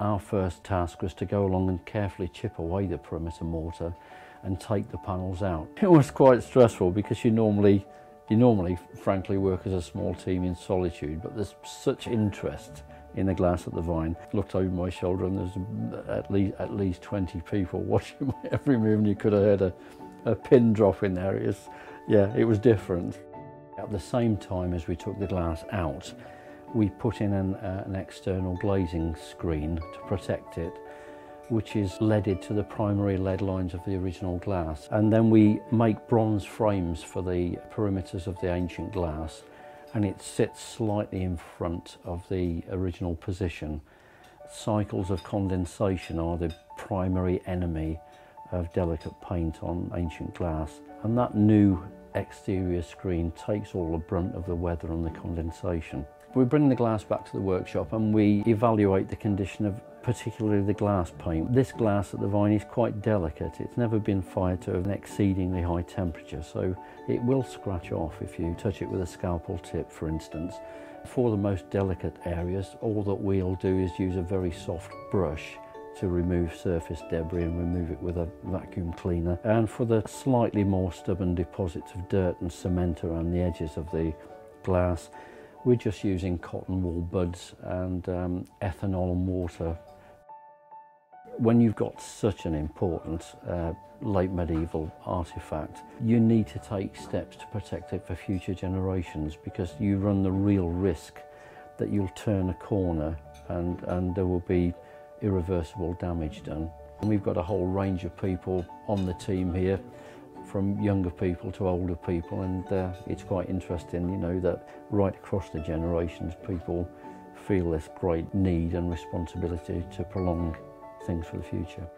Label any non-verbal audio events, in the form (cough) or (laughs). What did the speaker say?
Our first task was to go along and carefully chip away the perimeter mortar and take the panels out. It was quite stressful because you normally, you normally frankly work as a small team in solitude, but there's such interest in the glass at the Vyne. Looked over my shoulder and there's at least, at least 20 people (laughs) watching my every move and you could have heard a, a pin drop in there. It was, yeah, it was different. At the same time as we took the glass out, we put in an, uh, an external glazing screen to protect it which is leaded to the primary lead lines of the original glass. And then we make bronze frames for the perimeters of the ancient glass and it sits slightly in front of the original position. Cycles of condensation are the primary enemy of delicate paint on ancient glass and that new exterior screen takes all the brunt of the weather and the condensation. We bring the glass back to the workshop and we evaluate the condition of particularly the glass paint. This glass at the Vyne is quite delicate. It's never been fired to an exceedingly high temperature, so it will scratch off if you touch it with a scalpel tip, for instance. For the most delicate areas, all that we'll do is use a very soft brush to remove surface debris and remove it with a vacuum cleaner. And for the slightly more stubborn deposits of dirt and cement around the edges of the glass, we're just using cotton wool buds and um, ethanol and water. When you've got such an important uh, late medieval artefact, you need to take steps to protect it for future generations because you run the real risk that you'll turn a corner and, and there will be irreversible damage done. And we've got a whole range of people on the team here from younger people to older people and uh, it's quite interesting you know that right across the generations people feel this great need and responsibility to prolong things for the future.